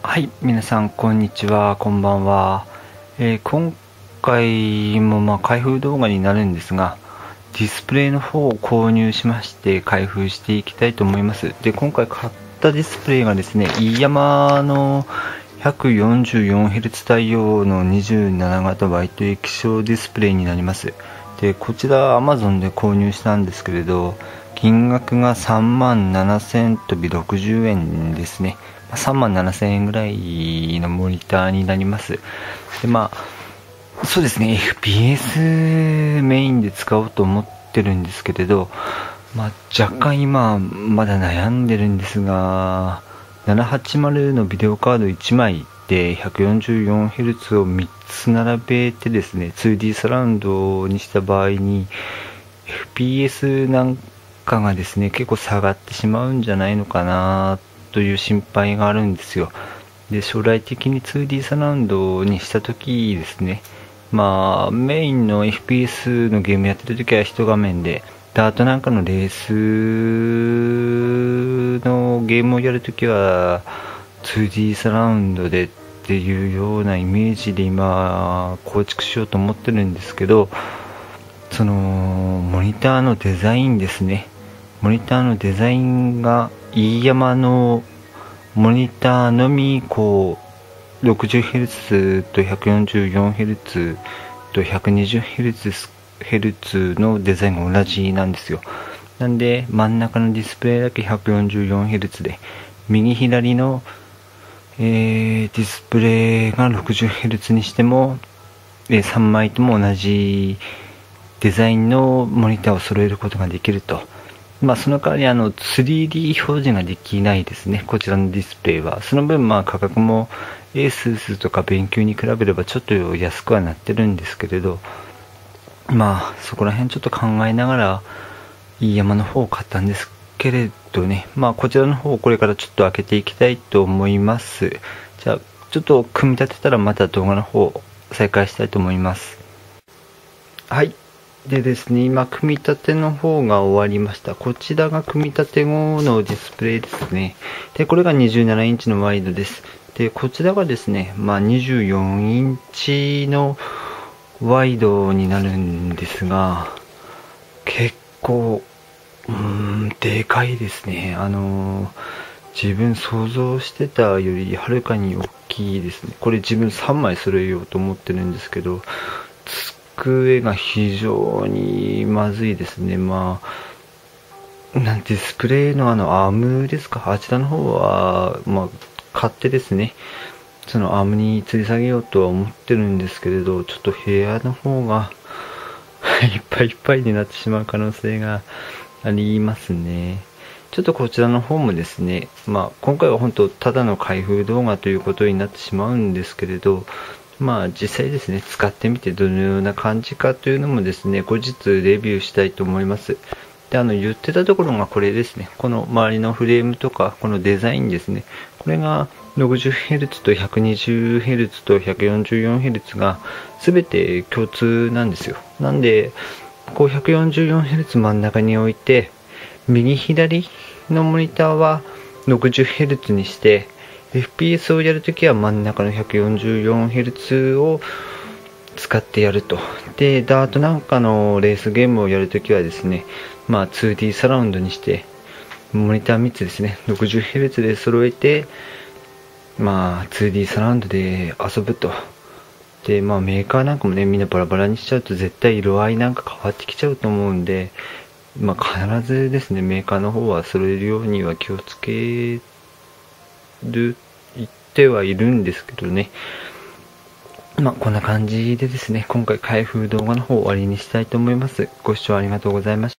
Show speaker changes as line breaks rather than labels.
はい、皆さん、こんにちは、こんばんは。えー今回もまあ開封動画になるんですが、ディスプレイの方を購入しまして、開封していきたいと思います。で、今回買ったディスプレイがですね、飯山の 144Hz 対応の27型ワイト液晶ディスプレイになります。で、こちら Amazon で購入したんですけれど、金額が3万7000飛び60円ですね。3万7000円ぐらいのモニターになります。で、まあ、そうですね、FPS メインで使おうと思ってるんですけれど、まあ、若干今、まだ悩んでるんですが、780のビデオカード1枚で 144Hz を3つ並べてですね、2D サラウンドにした場合に、FPS なんかがですね、結構下がってしまうんじゃないのかなという心配があるんですよ。で、将来的に 2D サラウンドにした時ですね、まあ、メインの FPS のゲームやってる時は一画面で、ダートなんかのレースのゲームをやるときは 2D サラウンドでっていうようなイメージで今構築しようと思ってるんですけどそのモニターのデザインですねモニターのデザインが飯山のモニターのみこう 60Hz と 144Hz と 120Hz のデザインが同じなんですよ。なんで真ん中のディスプレイだけ 144Hz で右左の、えーディスプレイが 60Hz にしても、えー3枚とも同じデザインのモニターを揃えることができると。まあその代わりあの 3D 表示ができないですね。こちらのディスプレイは。その分まあ価格も ASUS とか勉強に比べればちょっと安くはなってるんですけれどまあそこら辺ちょっと考えながらいい山の方を買ったんですけれどね。まあこちらの方をこれからちょっと開けていきたいと思います。じゃあちょっと組み立てたらまた動画の方再開したいと思います。はい。でですね今組み立ての方が終わりました。こちらが組み立て後のディスプレイですね。でこれが27インチのワイドです。でこちらがですねまあ24インチのワイドになるんですが結構うーんでかいですね。あの自分想像してたよりはるかに大きいですね。これ自分3枚揃えようと思ってるんですけど机が非常にまずいですね。まあなんディスプレイのあのアームですか？あちらの方はまあ買ってですね。そのアームに吊り下げようとは思ってるんですけれどちょっと部屋の方が いっぱいいっぱいになってしまう可能性がありますね。ちょっとこちらの方もですね、まあ、今回は本当ただの開封動画ということになってしまうんですけれどまあ実際ですね使ってみてどのような感じかというのもですね後日レビューしたいと思います。であの言ってたところがこれですね。この周りのフレームとかこのデザインですね。これが 60Hz と 120Hz と 144Hz が全て共通なんですよ。なんでこう 144Hz 真ん中に置いて右左のモニターは 60Hz にして FPS をやるときは真ん中の 144Hz を使ってやると。でダートなんかのレースゲームをやるときはですねまあ 2D サラウンドにしてモニター3つですね 60Hz で揃えてまあ 2D サラウンドで遊ぶと。でまあメーカーなんかもねみんなバラバラにしちゃうと絶対色合いなんか変わってきちゃうと思うんでまあ必ずですねメーカーの方は揃えるようには気をつける言ってはいるんですけどね。まあこんな感じでですね今回開封動画の方を終わりにしたいと思います。ご視聴ありがとうございました。